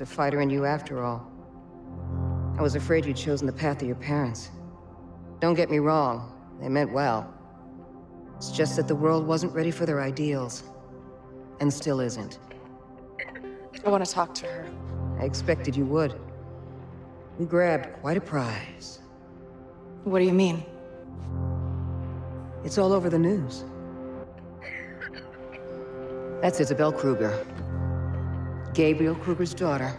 a fighter in you after all. I was afraid you'd chosen the path of your parents. Don't get me wrong, they meant well. It's just that the world wasn't ready for their ideals. And still isn't. I want to talk to her. I expected you would. We grabbed quite a prize. What do you mean? It's all over the news. That's Isabel Kruger. Gabriel Kruger's daughter.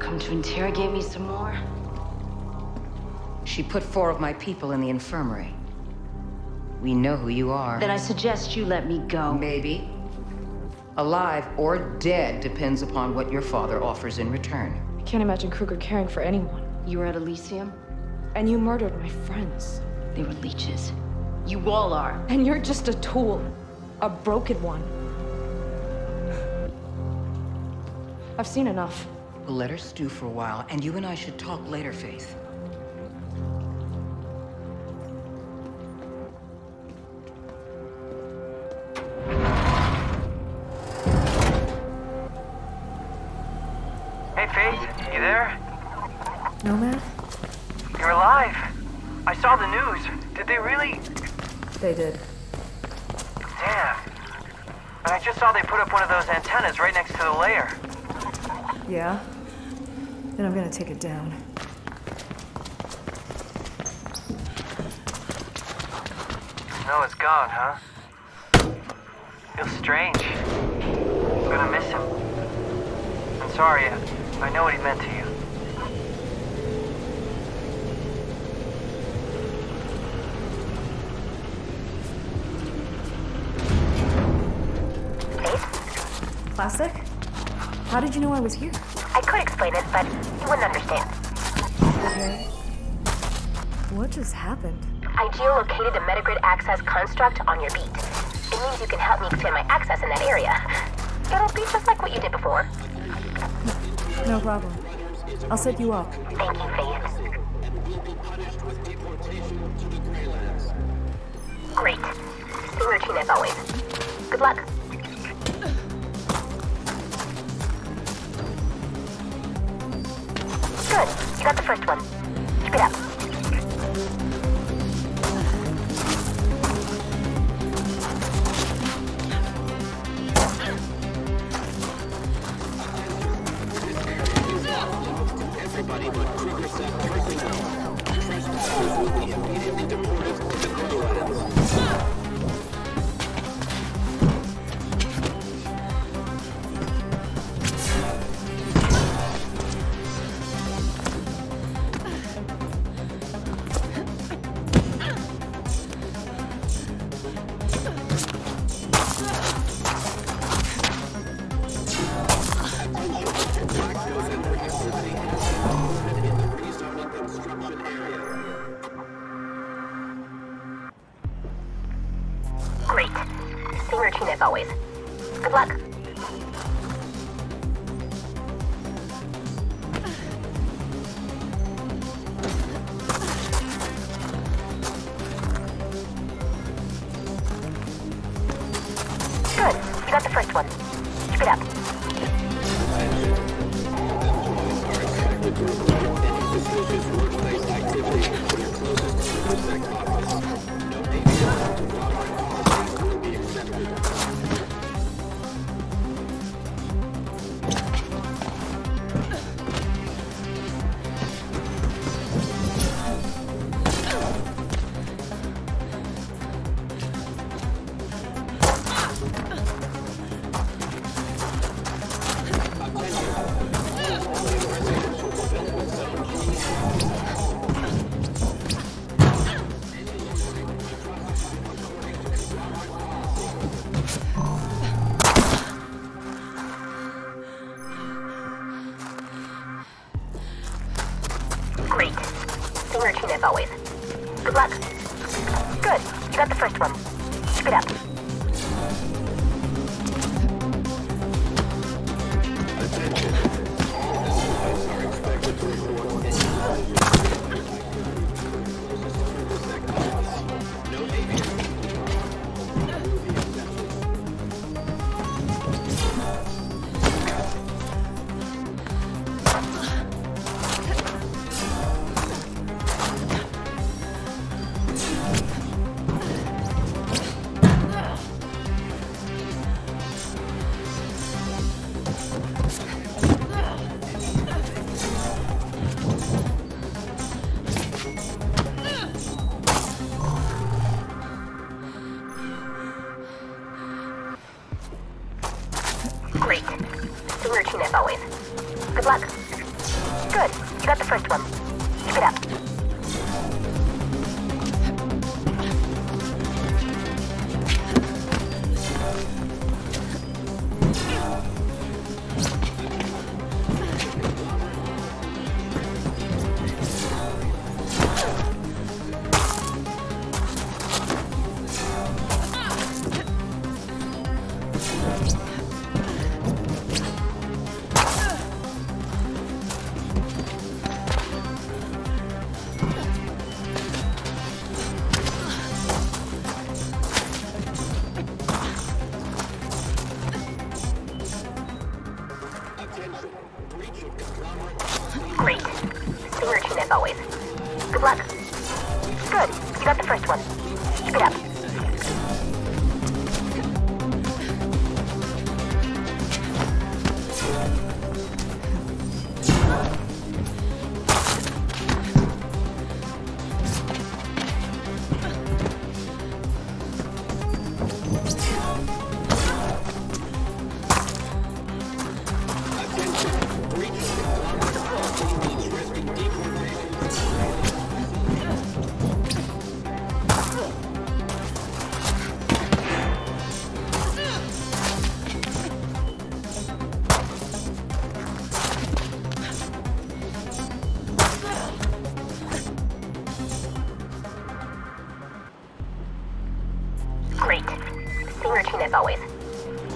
Come to interrogate me some more? She put four of my people in the infirmary. We know who you are. Then I suggest you let me go. Maybe. Alive or dead depends upon what your father offers in return. I can't imagine Kruger caring for anyone. You were at Elysium? And you murdered my friends. They were leeches. You all are. And you're just a tool. A broken one. I've seen enough. We'll let her stew for a while, and you and I should talk later, Faith. They did. Damn. I just saw they put up one of those antennas right next to the lair. Yeah? Then I'm gonna take it down. Snow is gone, huh? Feels strange. I'm gonna miss him. I'm sorry. I know what he meant to you. Plastic? How did you know I was here? I could explain it, but you wouldn't understand. Okay. What just happened? I geolocated a metagrid access construct on your beat. It means you can help me expand my access in that area. It'll be just like what you did before. No problem. I'll set you up. Thank you, Faith. Great. Same routine as always. Good luck. Got the first one.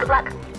Good luck.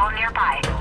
Available nearby.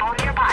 laboratorio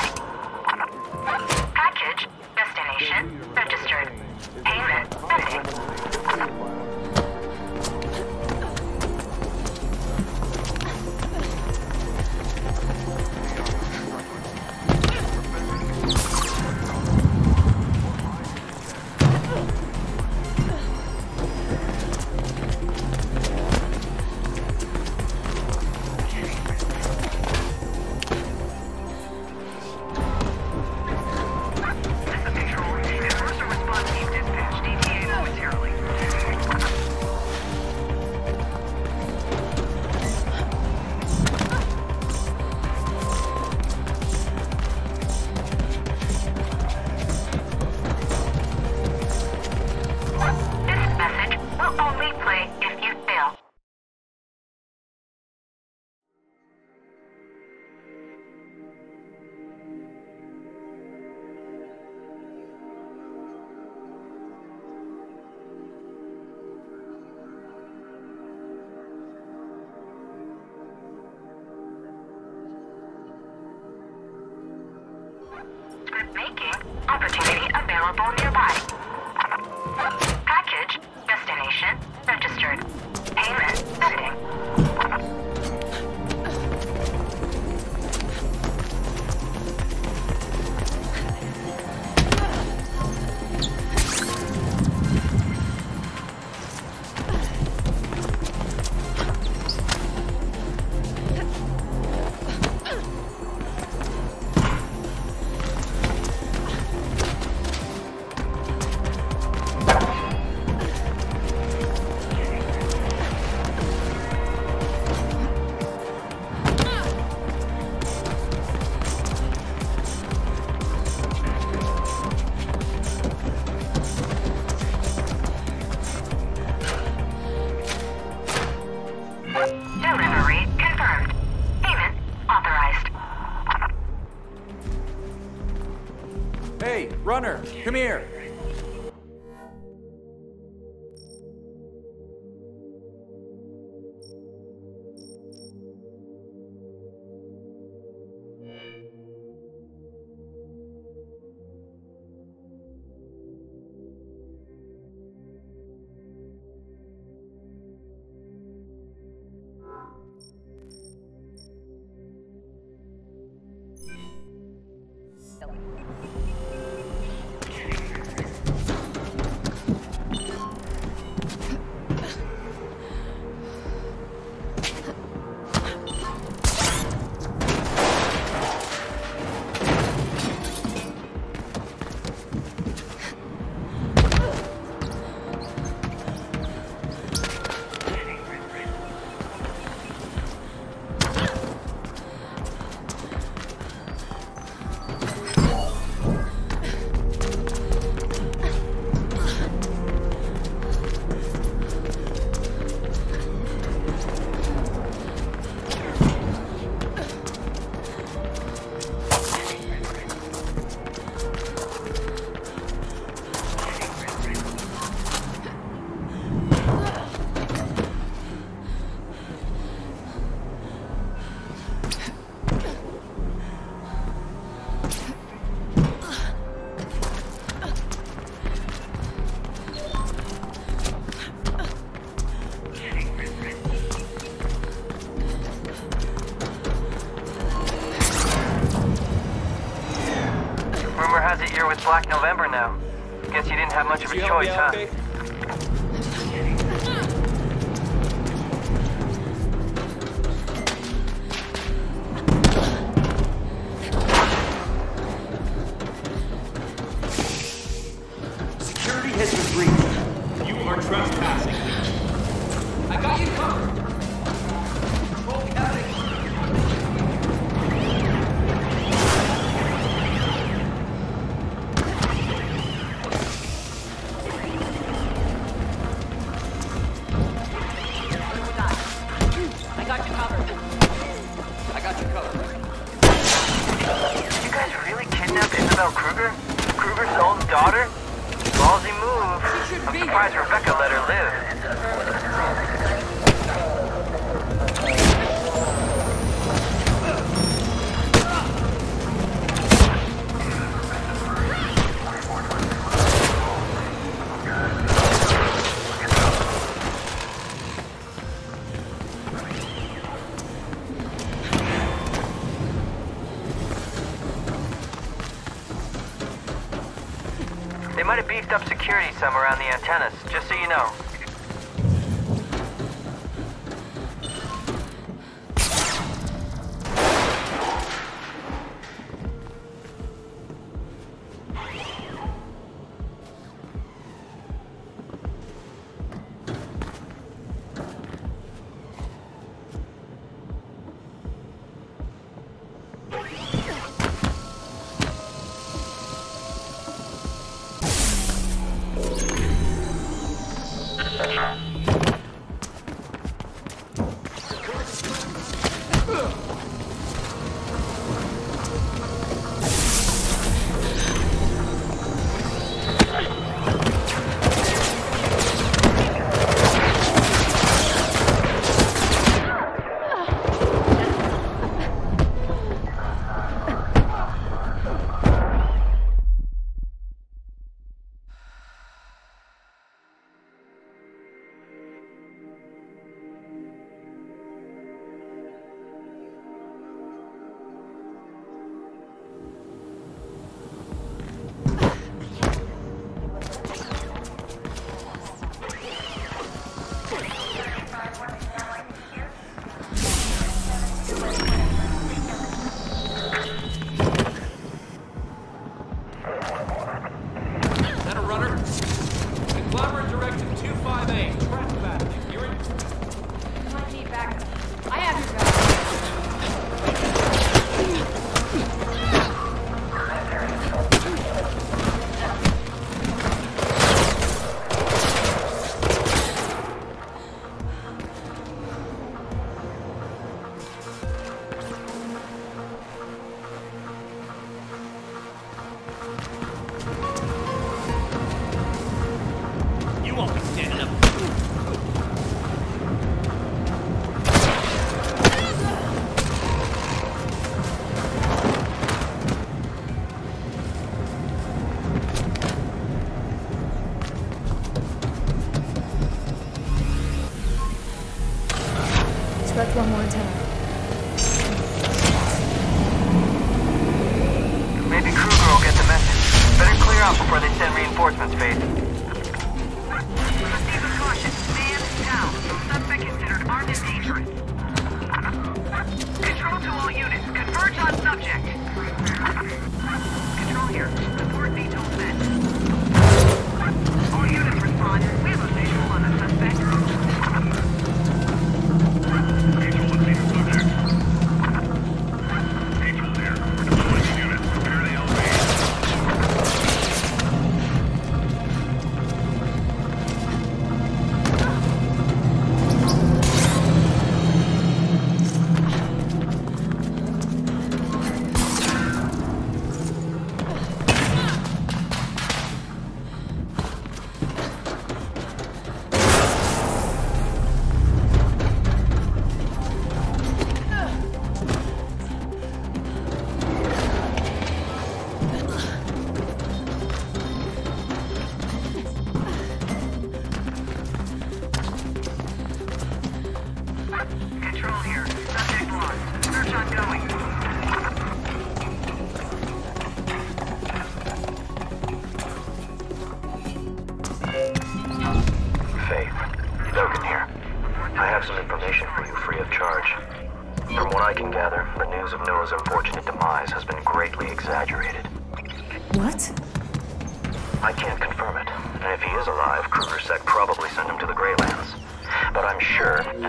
November now. Guess you didn't have much of a choice, huh? might have beefed up security some around the antennas, just so you know.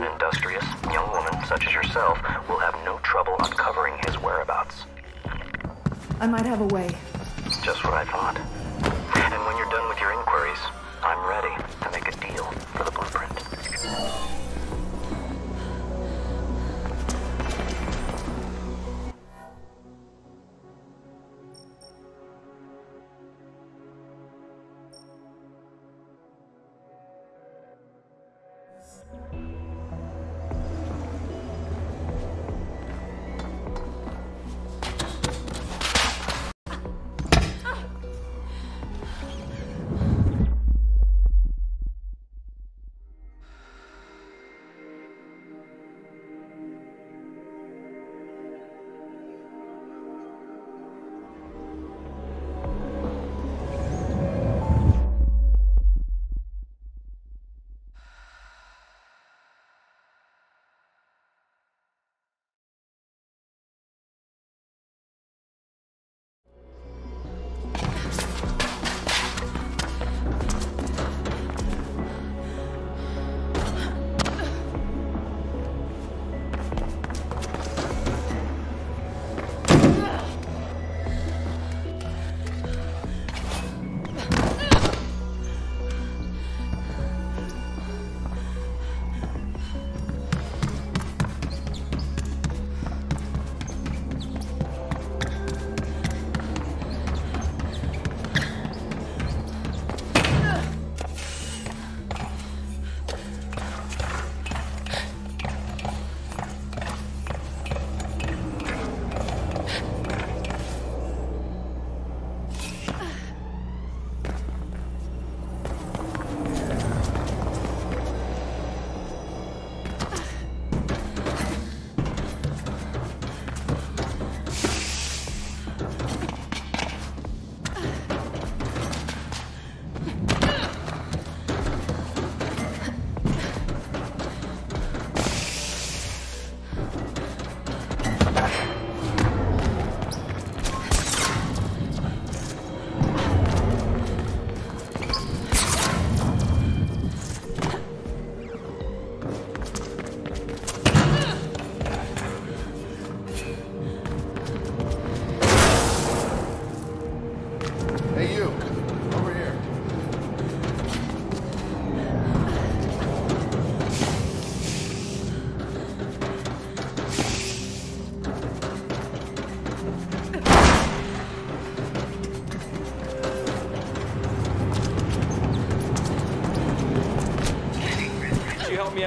an industrious, young woman such as yourself will have no trouble uncovering his whereabouts. I might have a way. Just what I thought. And when you're done with your inquiries, I'm ready to make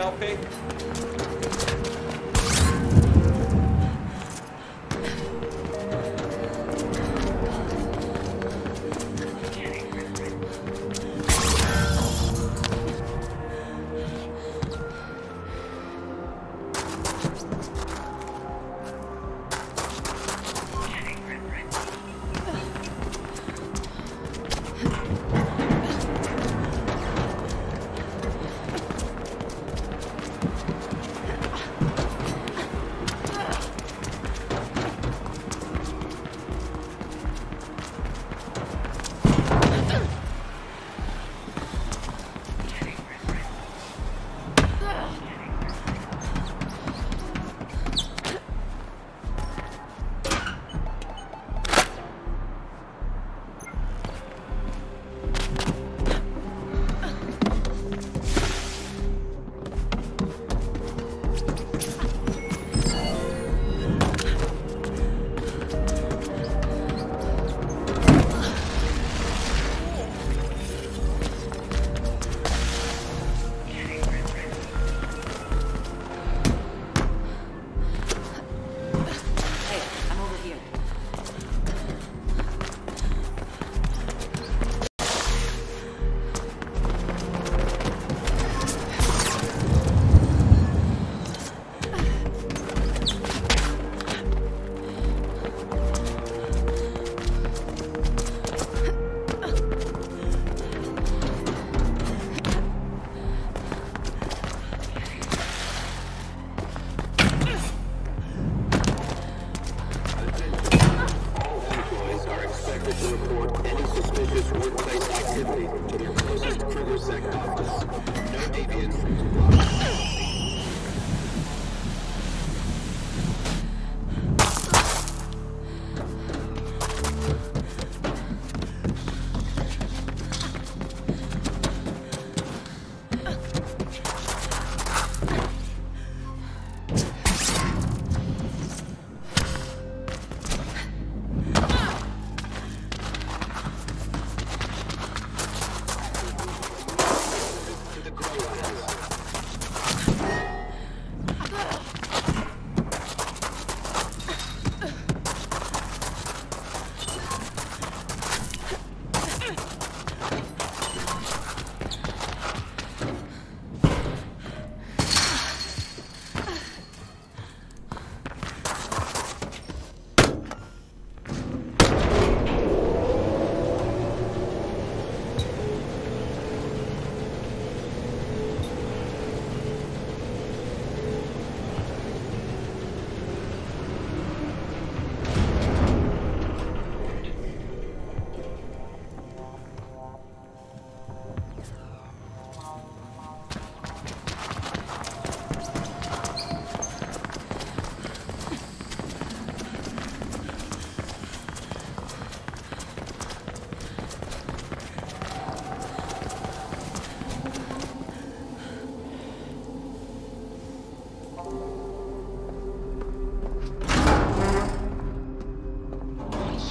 LP?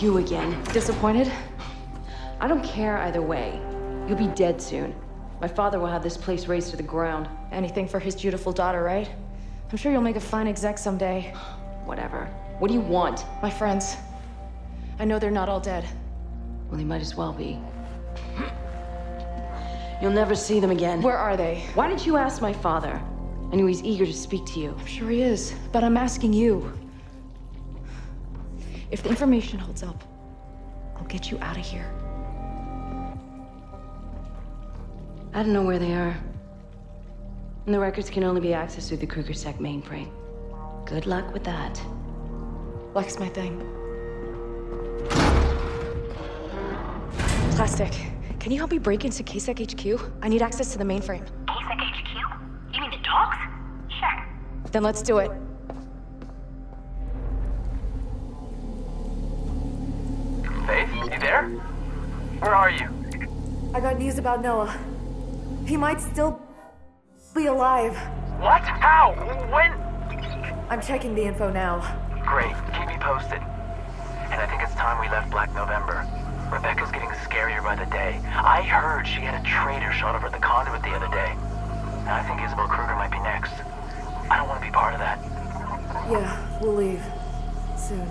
You again. Disappointed? I don't care either way. You'll be dead soon. My father will have this place razed to the ground. Anything for his beautiful daughter, right? I'm sure you'll make a fine exec someday. Whatever. What do you want? My friends. I know they're not all dead. Well, they might as well be. You'll never see them again. Where are they? Why didn't you ask my father? I knew he's eager to speak to you. I'm sure he is, but I'm asking you. If the information holds up, I'll get you out of here. I don't know where they are. And the records can only be accessed through the KrugerSec mainframe. Good luck with that. Luck's my thing. Plastic. Can you help me break into KSEC HQ? I need access to the mainframe. KSEC HQ? You mean the dogs? Sure. Then let's do it. Where are you? I got news about Noah. He might still be alive. What? How? When? I'm checking the info now. Great. Keep me posted. And I think it's time we left Black November. Rebecca's getting scarier by the day. I heard she had a traitor shot over the conduit the other day. And I think Isabel Kruger might be next. I don't want to be part of that. Yeah, we'll leave. Soon.